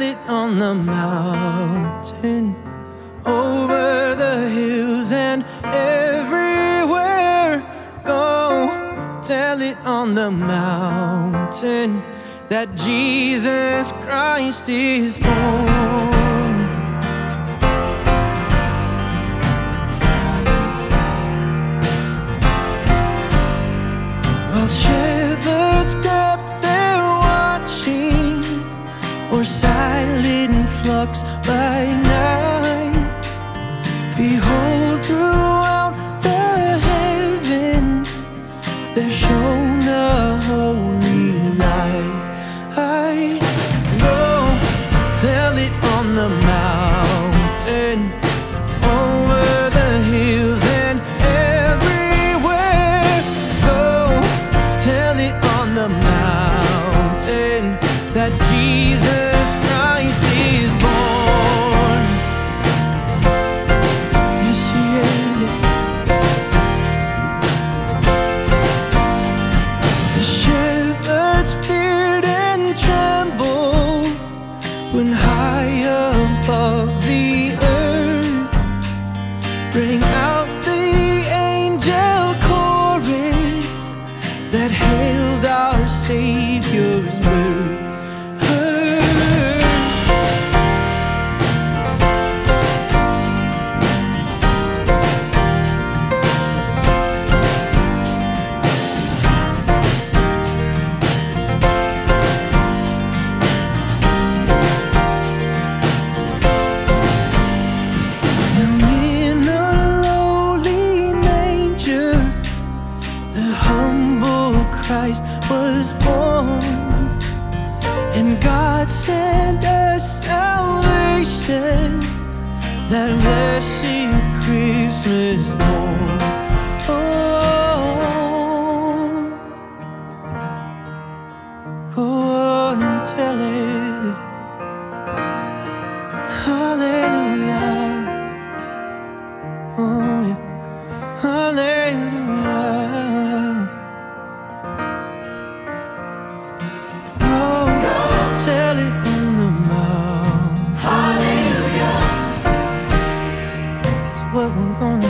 it on the mountain, over the hills and everywhere. Go tell it on the mountain that Jesus Christ is born. The mountain that Jesus Christ is born. The shepherds feared and trembled when was born, and God sent us salvation, that blessed Christmas born. Oh, go on and tell it, Hallelujah. Oh, wasn't gonna